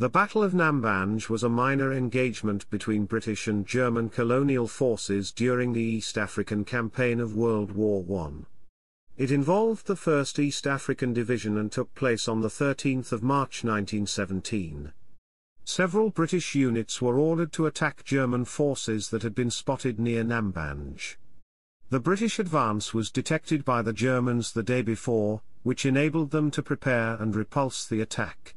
The Battle of Nambanje was a minor engagement between British and German colonial forces during the East African campaign of World War I. It involved the 1st East African Division and took place on 13 March 1917. Several British units were ordered to attack German forces that had been spotted near Nambanje. The British advance was detected by the Germans the day before, which enabled them to prepare and repulse the attack.